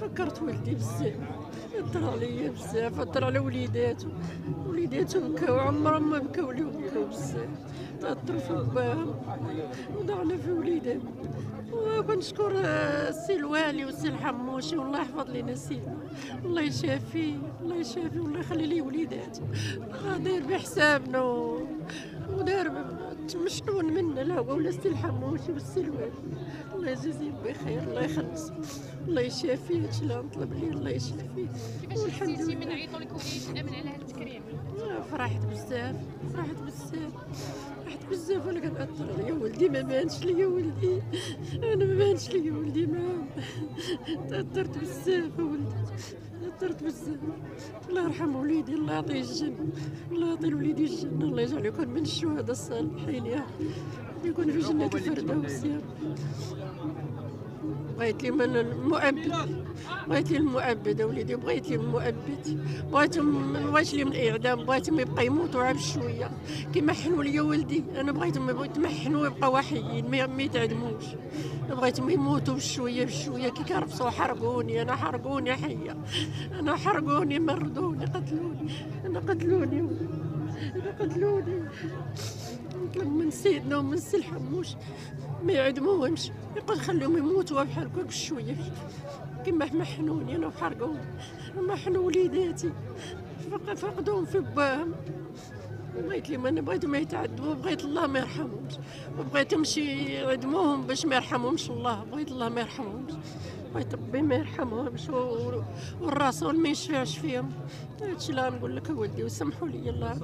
فكرت ولدي بزاف أثر عليا بزاف أثر على وليداتو. وليداتو بكاو عمرهم ما بكاو لي بكاو بزاف. تأثروا في باهم وضعنا في وليداتهم وكنشكر آه، السي الوالي والسي الحموشي والله يحفظ لنا سيدنا الله يشافيه الله يشافيه والله يخلي ليه وليداته آه، داير بحسابنا و- وداير ب- مشطون منا هو ولا السي الحموشي والسي الوالي الله يجازيهم بخير الله يخلص. الله يشافيه هادشي اللي غنطلب ليه الله يشافيه كيفاش حسيتي من عيطوا لك وليد أمن على هذا التكريم؟ آه، فرحت بزاف. فرحت بزاف فرحت بزاف وأنا كنأثر عليا ولدي ما بانش ليا ولدي. أنا ما بانش ليا ولدي ما تأثرت بزاف ولدي تأثرت بزاف. الله يرحم وليدي الله يعطيه الجنة الله يعطي لوليدي الجنة الله يجعله يكون من الشهداء الصالحين يا يكون في جنة الفردوس يا بغيت لي من المؤبد. بغيت لي المؤبد وليدي بغيت لي المؤبد. بغيتهم ما بغيتش لي من الاعدام بغيتهم يبقى يموتوا غير بشويه كيما حنوا ليا ولدي أنا بغيتهم يتمحنوا ويبقاو حيين ما يتعدموش. بغيتهم يموتوا بشوية بشوية. كي كرفصوا حرقوني أنا حرقوني حية. أنا حرقوني مردوني قتلوني. أنا قتلوني. أنا قتلوني. من سيدنا ومن سي الحموش. ما يعدموهمش. يقول خليهم يموتوا بحال هكاك بشويه كما محنوني أنا وحرقوني محنوا وليداتي. فق- فقدوهم في باهم بغيت لي أنا بغيتهم يتعذبوا بغيت الله ما يرحمهمش. وبغيتهمش يعدموهم باش ما يرحمهمش الله. بغيت الله ما يرحمهمش. بغيت ربي ما يرحمهمش. والرسول ما يشفعش فيهم. هادشي اللي غنقول لك اولدي وسمحوا لي الله